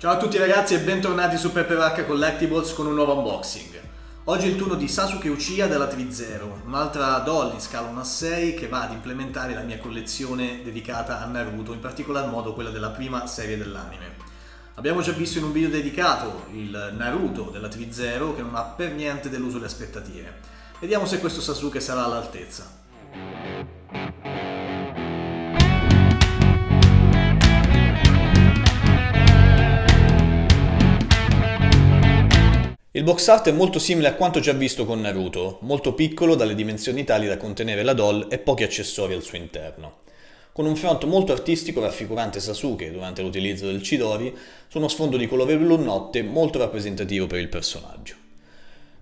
Ciao a tutti ragazzi e bentornati su PepperH Collectibles con un nuovo unboxing. Oggi è il turno di Sasuke Uchiha della Trizero, un'altra doll in scala 1 a 6 che va ad implementare la mia collezione dedicata a Naruto, in particolar modo quella della prima serie dell'anime. Abbiamo già visto in un video dedicato il Naruto della Trizero che non ha per niente deluso le aspettative. Vediamo se questo Sasuke sarà all'altezza. Il box art è molto simile a quanto già visto con Naruto, molto piccolo dalle dimensioni tali da contenere la doll e pochi accessori al suo interno. Con un front molto artistico raffigurante Sasuke durante l'utilizzo del Chidori su uno sfondo di colore blu notte molto rappresentativo per il personaggio.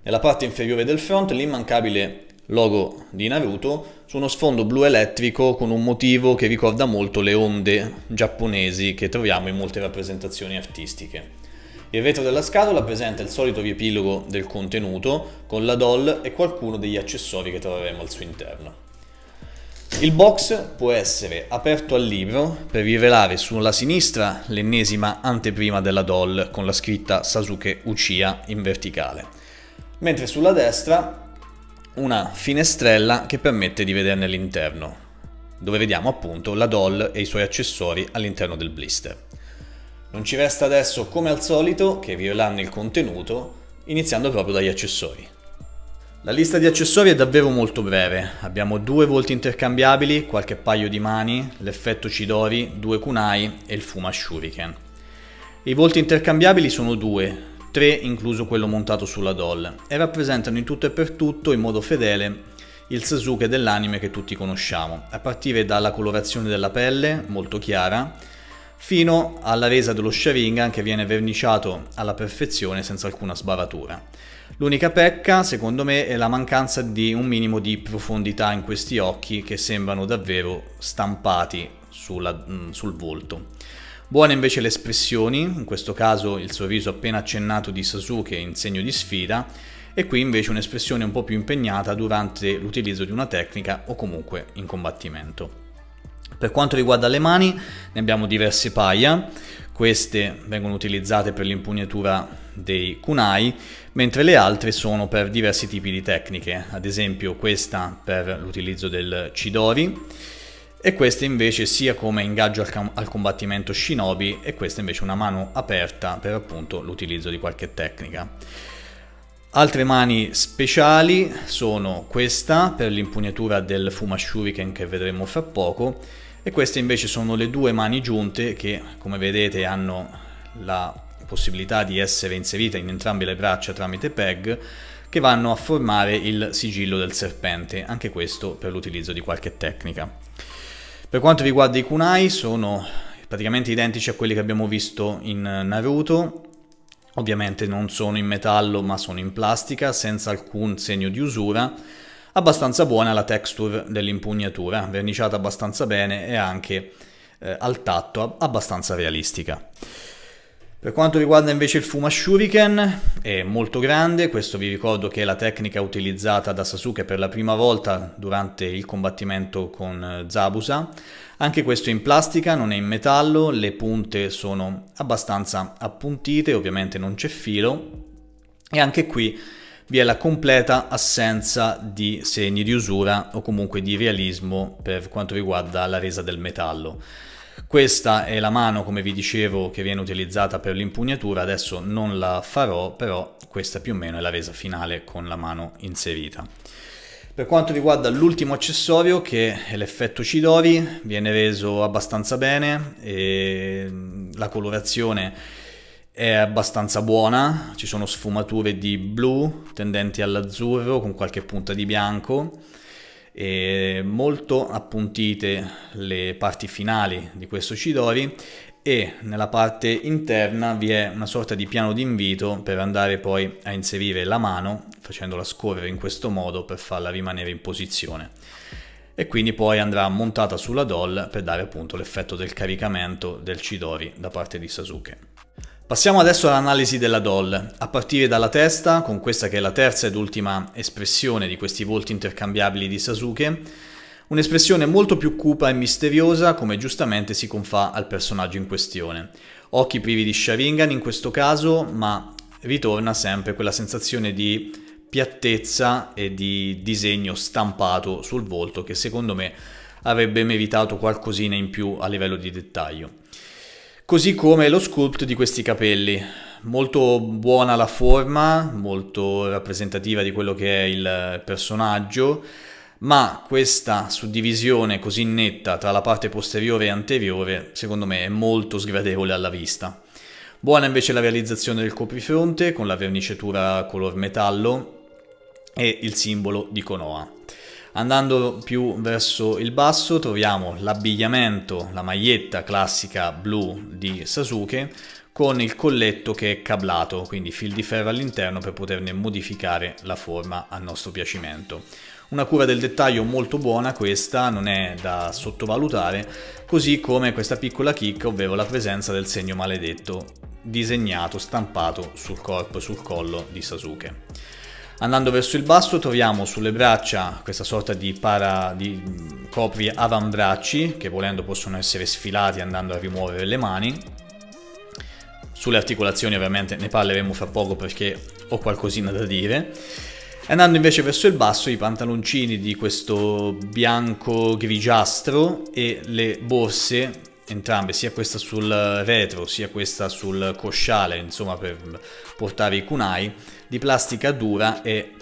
Nella parte inferiore del front l'immancabile logo di Naruto su uno sfondo blu elettrico con un motivo che ricorda molto le onde giapponesi che troviamo in molte rappresentazioni artistiche. Il retro della scatola presenta il solito riepilogo del contenuto con la doll e qualcuno degli accessori che troveremo al suo interno. Il box può essere aperto al libro per rivelare sulla sinistra l'ennesima anteprima della doll con la scritta Sasuke Uchiha in verticale, mentre sulla destra una finestrella che permette di vederne l'interno, dove vediamo appunto la doll e i suoi accessori all'interno del blister. Non ci resta adesso, come al solito, che rivelarne il contenuto, iniziando proprio dagli accessori. La lista di accessori è davvero molto breve, abbiamo due volti intercambiabili, qualche paio di mani, l'effetto Chidori, due kunai e il Fuma Shuriken. I volti intercambiabili sono due, tre incluso quello montato sulla doll, e rappresentano in tutto e per tutto, in modo fedele, il Sasuke dell'anime che tutti conosciamo, a partire dalla colorazione della pelle, molto chiara, fino alla resa dello Sharingan che viene verniciato alla perfezione senza alcuna sbavatura. L'unica pecca, secondo me, è la mancanza di un minimo di profondità in questi occhi che sembrano davvero stampati sulla, mm, sul volto. Buone invece le espressioni, in questo caso il sorriso appena accennato di Sasuke in segno di sfida, e qui invece un'espressione un po' più impegnata durante l'utilizzo di una tecnica o comunque in combattimento. Per quanto riguarda le mani, ne abbiamo diverse paia. Queste vengono utilizzate per l'impugnatura dei kunai, mentre le altre sono per diversi tipi di tecniche, ad esempio questa per l'utilizzo del Chidori, e questa invece sia come ingaggio al, al, combattimento shinobi e questa invece una mano aperta per appunto l'utilizzo di qualche tecnica. Altre mani speciali sono questa per l'impugnatura del Fuma Shuriken che vedremo fra poco e queste invece sono le due mani giunte che come vedete hanno la possibilità di essere inserite in entrambe le braccia tramite peg che vanno a formare il sigillo del serpente, anche questo per l'utilizzo di qualche tecnica. Per quanto riguarda i kunai sono praticamente identici a quelli che abbiamo visto in Naruto, Ovviamente non sono in metallo ma sono in plastica senza alcun segno di usura. Abbastanza buona la texture dell'impugnatura, verniciata abbastanza bene e anche eh, al tatto abbastanza realistica. Per quanto riguarda invece il Fuma Shuriken, è molto grande, questo vi ricordo che è la tecnica utilizzata da Sasuke per la prima volta durante il combattimento con eh, Zabusa. Anche questo è in plastica, non è in metallo, le punte sono abbastanza appuntite, ovviamente non c'è filo e anche qui vi è la completa assenza di segni di usura o comunque di realismo per quanto riguarda la resa del metallo. Questa è la mano, come vi dicevo, che viene utilizzata per l'impugnatura, adesso non la farò, però questa più o meno è la resa finale con la mano inserita. Per quanto riguarda l'ultimo accessorio, che è l'effetto Chidori, viene reso abbastanza bene e la colorazione è abbastanza buona, ci sono sfumature di blu tendenti all'azzurro con qualche punta di bianco e molto appuntite le parti finali di questo Chidori e nella parte interna vi è una sorta di piano d'invito per andare poi a inserire la mano facendola scorrere in questo modo per farla rimanere in posizione. E quindi poi andrà montata sulla doll per dare appunto l'effetto del caricamento del Chidori da parte di Sasuke. Passiamo adesso all'analisi della doll, a partire dalla testa, con questa che è la terza ed ultima espressione di questi volti intercambiabili di Sasuke, un'espressione molto più cupa e misteriosa come giustamente si confà al personaggio in questione. occhi privi di Sharingan in questo caso, ma ritorna sempre quella sensazione di piattezza e di disegno stampato sul volto che secondo me avrebbe meritato qualcosina in più a livello di dettaglio. Così come lo sculpt di questi capelli, molto buona la forma, molto rappresentativa di quello che è il personaggio, ma questa suddivisione così netta tra la parte posteriore e anteriore secondo me è molto sgradevole alla vista. Buona invece la realizzazione del coprifronte con la verniciatura color metallo e il simbolo di Konoha. Andando più verso il basso troviamo l'abbigliamento, la maglietta classica blu di Sasuke con il colletto che è cablato, quindi fil di ferro all'interno per poterne modificare la forma a nostro piacimento. Una cura del dettaglio molto buona questa, non è da sottovalutare, così come questa piccola chicca, ovvero la presenza del segno maledetto disegnato, stampato sul corpo e sul collo di Sasuke. Andando verso il basso troviamo sulle braccia questa sorta di, para, di copri avambracci che volendo possono essere sfilati andando a rimuovere le mani. Sulle articolazioni ovviamente ne parleremo fra poco perché ho qualcosina da dire. Andando invece verso il basso i pantaloncini di questo bianco grigiastro e le borse, entrambe, sia questa sul retro sia questa sul cosciale, insomma per portare i kunai, di plastica dura e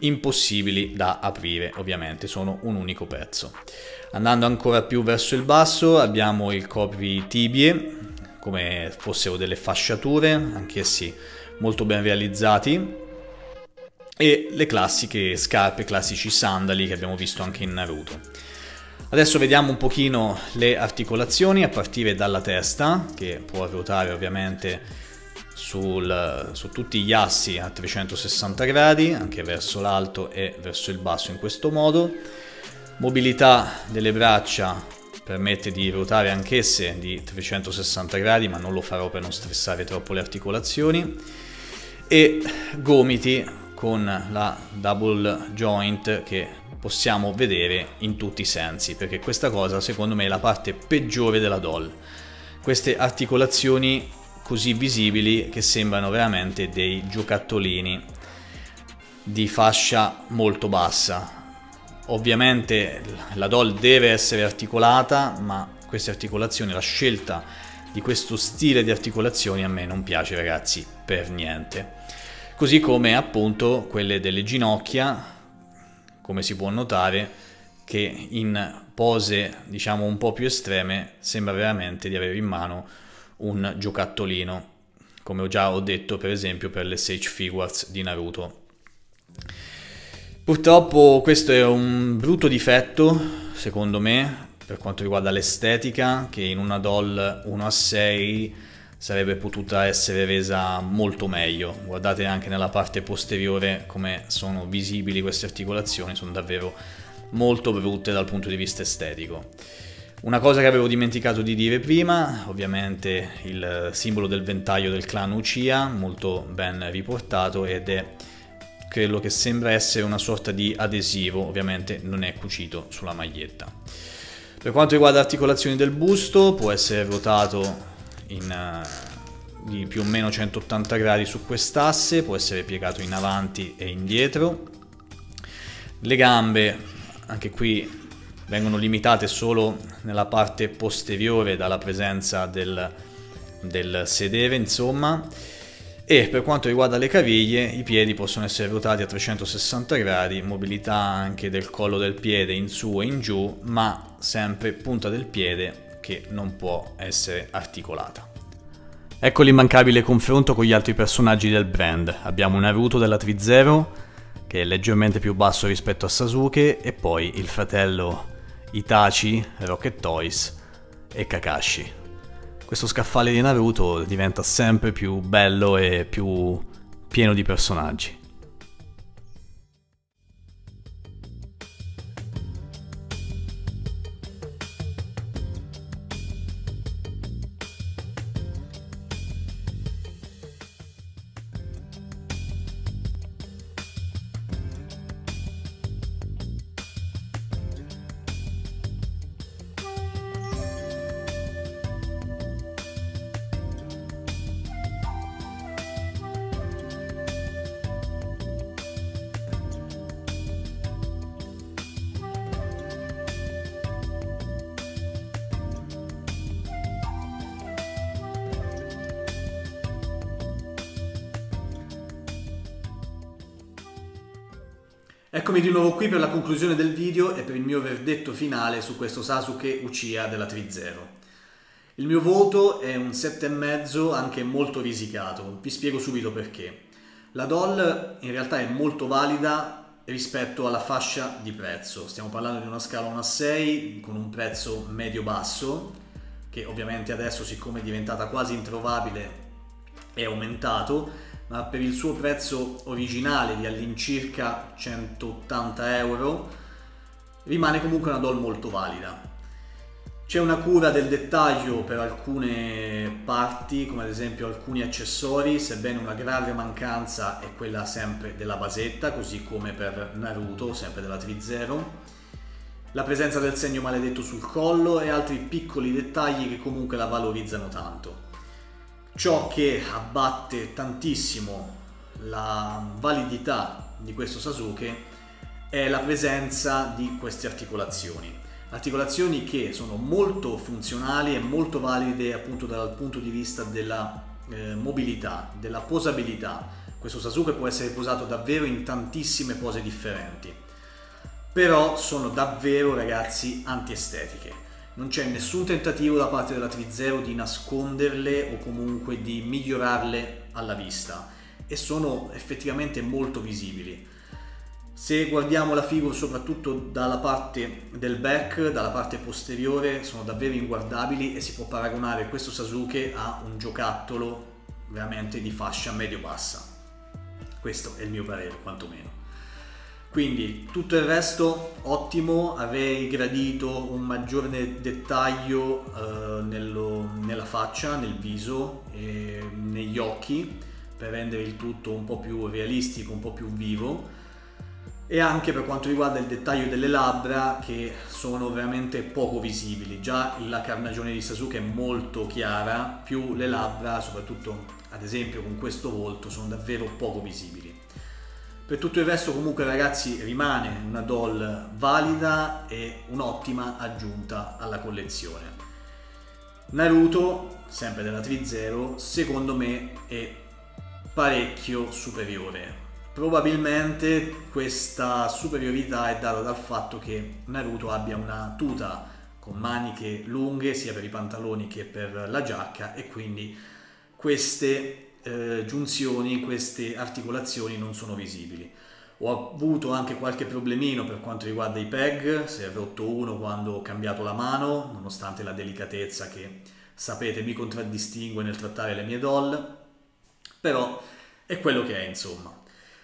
impossibili da aprire ovviamente, sono un unico pezzo. Andando ancora più verso il basso abbiamo il copri tibie, come fossero delle fasciature, anch'essi molto ben realizzati e le classiche scarpe, classici sandali che abbiamo visto anche in Naruto. Adesso vediamo un pochino le articolazioni a partire dalla testa che può ruotare ovviamente sul, su tutti gli assi a 360 gradi, anche verso l'alto e verso il basso in questo modo. Mobilità delle braccia permette di ruotare anch'esse di 360 gradi, ma non lo farò per non stressare troppo le articolazioni. E gomiti con la double joint che possiamo vedere in tutti i sensi perché questa cosa secondo me è la parte peggiore della doll queste articolazioni così visibili che sembrano veramente dei giocattolini di fascia molto bassa. Ovviamente la doll deve essere articolata ma queste articolazioni la scelta di questo stile di articolazioni a me non piace ragazzi per niente. Così come appunto quelle delle ginocchia, come si può notare, che in pose diciamo un po' più estreme sembra veramente di avere in mano un giocattolino, come già ho detto per esempio per le Sage Figures di Naruto. Purtroppo questo è un brutto difetto, secondo me, per quanto riguarda l'estetica, che in una doll 1 a 6 sarebbe potuta essere resa molto meglio. Guardate anche nella parte posteriore come sono visibili queste articolazioni, sono davvero molto brutte dal punto di vista estetico. Una cosa che avevo dimenticato di dire prima, ovviamente il simbolo del ventaglio del clan Uchiha, molto ben riportato ed è quello che sembra essere una sorta di adesivo, ovviamente non è cucito sulla maglietta. Per quanto riguarda articolazioni del busto, può essere ruotato in, uh, di più o meno 180 gradi su quest'asse, può essere piegato in avanti e indietro. Le gambe, anche qui, vengono limitate solo nella parte posteriore dalla presenza del, del sedere, insomma. E per quanto riguarda le caviglie, i piedi possono essere ruotati a 360 gradi, mobilità anche del collo del piede in su e in giù, ma sempre punta del piede che non può essere articolata. Ecco l'immancabile confronto con gli altri personaggi del brand. Abbiamo Naruto della Trizero, che è leggermente più basso rispetto a Sasuke, e poi il fratello Itachi, Rocket Toys e Kakashi. Questo scaffale di Naruto diventa sempre più bello e più pieno di personaggi. Eccomi di nuovo qui per la conclusione del video e per il mio verdetto finale su questo Sasuke Uchiha della Trizero. Il mio voto è un 7,5 anche molto risicato, vi spiego subito perché. La doll in realtà è molto valida rispetto alla fascia di prezzo, stiamo parlando di una scala 1 a 6 con un prezzo medio-basso, che ovviamente adesso siccome è diventata quasi introvabile è aumentato, ma per il suo prezzo originale di all'incirca 180 euro rimane comunque una doll molto valida. C'è una cura del dettaglio per alcune parti, come ad esempio alcuni accessori, sebbene una grave mancanza è quella sempre della basetta, così come per Naruto, sempre della Trizero. La presenza del segno maledetto sul collo e altri piccoli dettagli che comunque la valorizzano tanto. Ciò che abbatte tantissimo la validità di questo Sasuke è la presenza di queste articolazioni. Articolazioni che sono molto funzionali e molto valide appunto dal punto di vista della eh, mobilità, della posabilità. Questo Sasuke può essere posato davvero in tantissime pose differenti, però sono davvero ragazzi antiestetiche non c'è nessun tentativo da parte della Trizero di nasconderle o comunque di migliorarle alla vista e sono effettivamente molto visibili. Se guardiamo la figura soprattutto dalla parte del back, dalla parte posteriore, sono davvero inguardabili e si può paragonare questo Sasuke a un giocattolo veramente di fascia medio-bassa. Questo è il mio parere, quantomeno. Quindi tutto il resto ottimo, avrei gradito un maggiore dettaglio eh, nello, nella faccia, nel viso e negli occhi per rendere il tutto un po' più realistico, un po' più vivo e anche per quanto riguarda il dettaglio delle labbra che sono veramente poco visibili. Già la carnagione di Sasuke è molto chiara, più le labbra, soprattutto ad esempio con questo volto, sono davvero poco visibili. Per tutto il resto comunque ragazzi rimane una doll valida e un'ottima aggiunta alla collezione. Naruto, sempre della 3-0, secondo me è parecchio superiore. Probabilmente questa superiorità è data dal fatto che Naruto abbia una tuta con maniche lunghe sia per i pantaloni che per la giacca e quindi queste eh, giunzioni, queste articolazioni non sono visibili. Ho avuto anche qualche problemino per quanto riguarda i peg, si è rotto uno quando ho cambiato la mano, nonostante la delicatezza che sapete mi contraddistingue nel trattare le mie doll, però è quello che è insomma.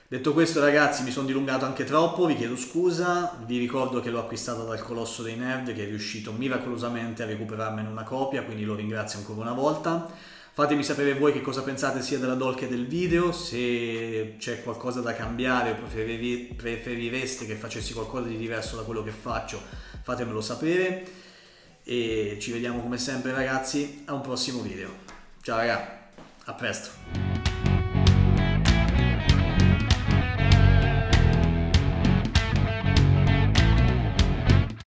Detto questo ragazzi mi sono dilungato anche troppo, vi chiedo scusa, vi ricordo che l'ho acquistata dal Colosso dei Nerd che è riuscito miracolosamente a recuperarmene una copia, quindi lo ringrazio ancora una volta. Fatemi sapere voi che cosa pensate sia della doll che del video, se c'è qualcosa da cambiare o preferireste che facessi qualcosa di diverso da quello che faccio, fatemelo sapere e ci vediamo come sempre ragazzi a un prossimo video. Ciao ragazzi, a presto!